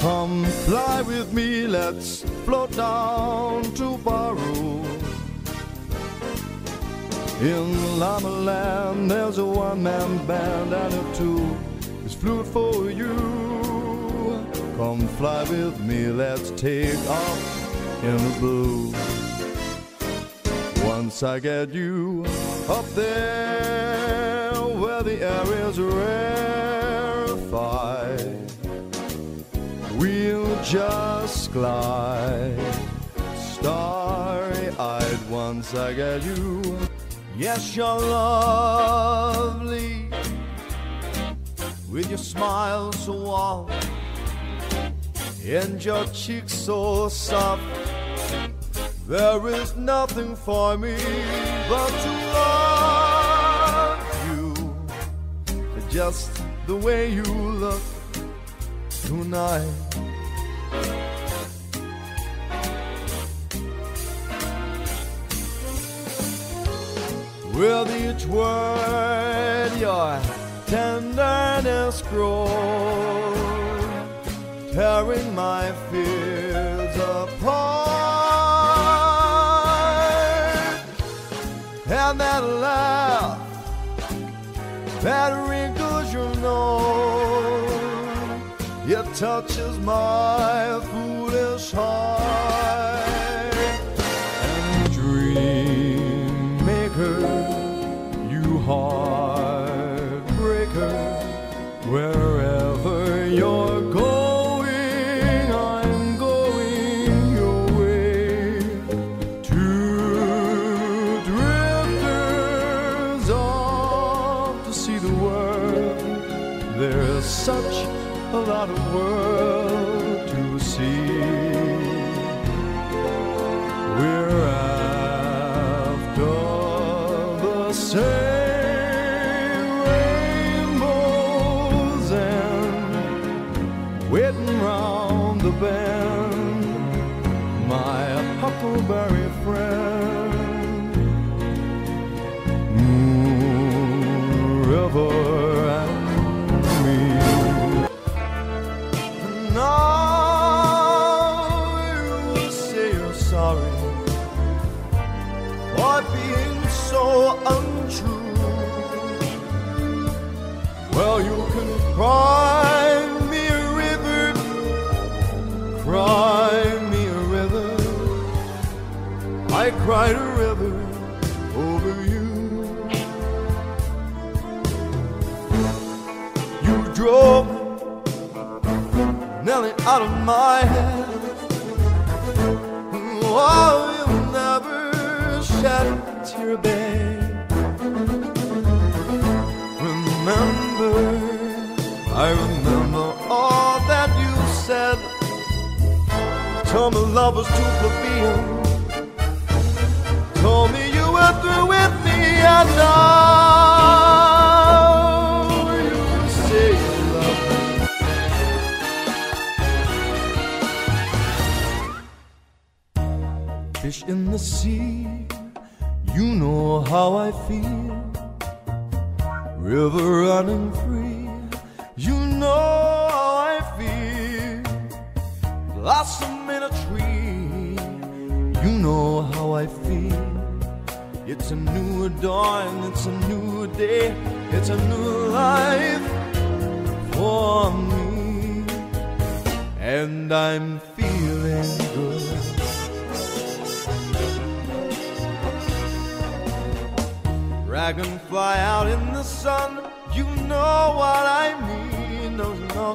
Come fly with me, let's float down to Baru. In Llama Land, there's a one-man band and a two is flute for you. Come fly with me, let's take off in the blue. Once I get you up there where the air is rarefied, just glide starry-eyed once I get you. Yes, you're lovely with your smile so warm and your cheeks so soft. There is nothing for me but to love you just the way you look tonight. With each word your tenderness grows, tearing my fears apart. And that laugh that touches my foolish heart. Well, you can cry me a river, cry me a river. I cried a river over you. You drove Nelly out of my head. Oh, you'll never shed a tear, babe. Told me love was too plebeian. Told me you were through with me, and now you say you. Fish in the sea, you know how I feel. River running free, day, it's a new life for me. And I'm feeling good. Dragonfly out in the sun, you know what I mean. No, no.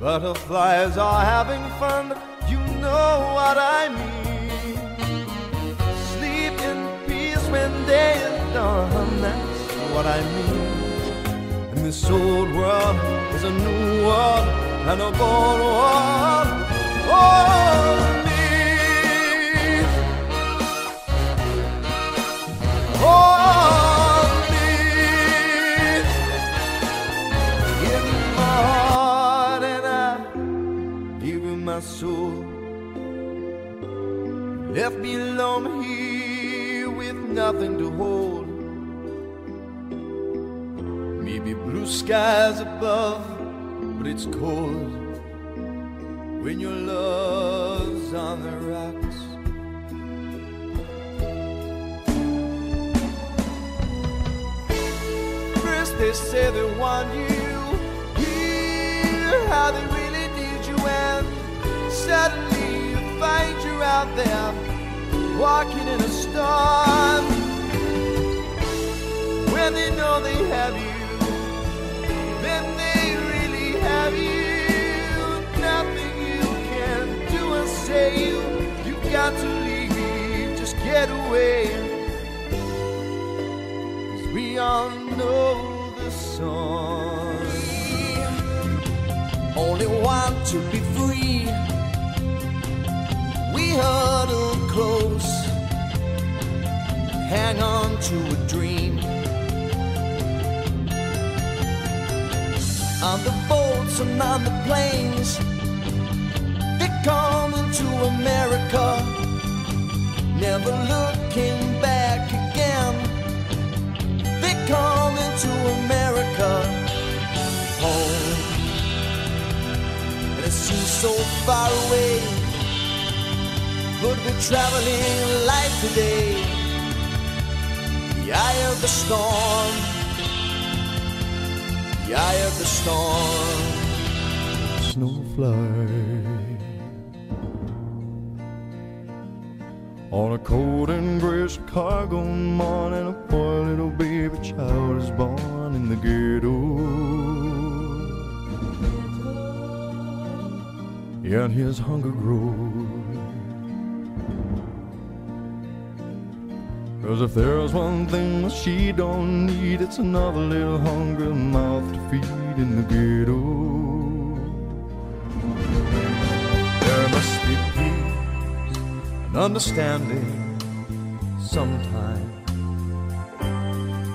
Butterflies are having fun, you know what I mean. Sleep in peace when day is done, what I mean. And this old world is a new world and a bold world for me. For me. Give me my heart and I give my soul. Left me alone here with nothing to hold. Skies above, but it's cold. when your love's on the rocks. First they say they want you, hear how they really need you, and suddenly you find you're out there walking in a storm. When they know they have you, get away. 'Cause we all know the song. only want to be free. We huddle close, hang on to a dream. On the boats and on the planes, they're coming to America, so far away. But we're traveling light today, the eye of the storm, the eye of the storm. snowfly on a cold and gray Chicago morning. A poor little baby child is born in the ghetto, and his hunger grows. Cause if there's one thing that she don't need, it's another little hungry mouth to feed in the ghetto. There must be peace and understanding sometime.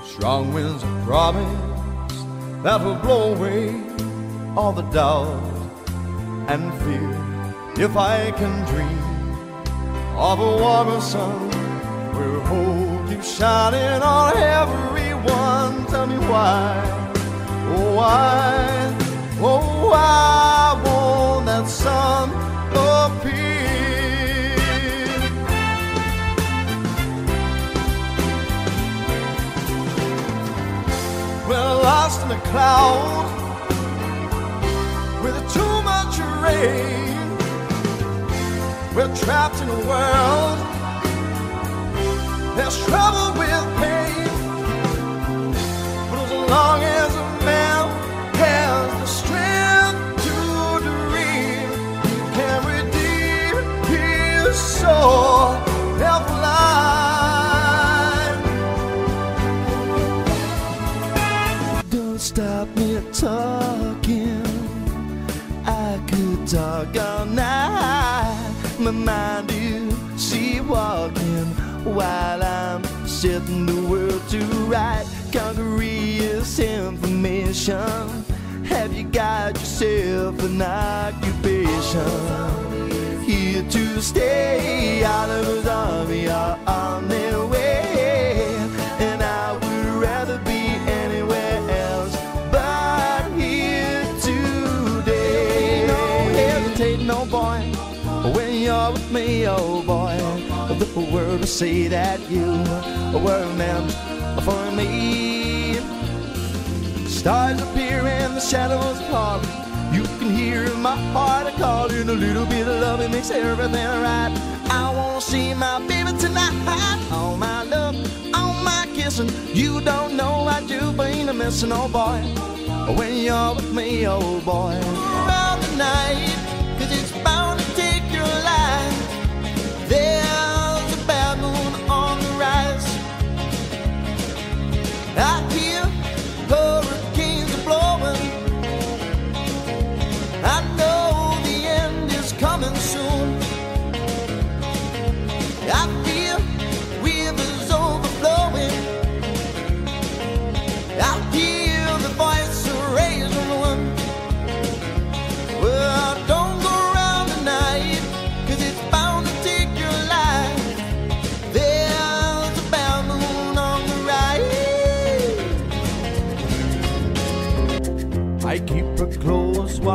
Strong winds of promise that will blow away all the doubt and fear. If I can dream of a warmer sun, where hope keeps shining on everyone. Tell me why, oh why, oh why won't that sun appear? We're lost in a cloud much. We're trapped in a world there's trouble with pain. But as long as setting the world to right. Congregous information. Have you got yourself an occupation? Here to stay. Us army are on their way. And I would rather be anywhere else but here today. No hesitate, no boy. When you're with me, oh boy, the world will say that you were meant for me. Stars appear and the shadows part. You can hear my heart calling. A little bit of love, it makes everything right. I wanna see my baby tonight. All my love, all my kissing. You don't know what you've been missing, oh boy. When you're with me, oh boy. Around the night,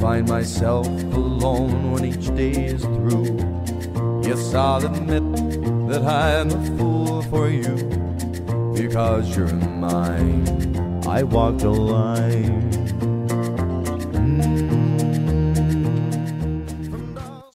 find myself alone when each day is through. Yes, I'll admit that I'm a fool for you because you're mine. I walk the line.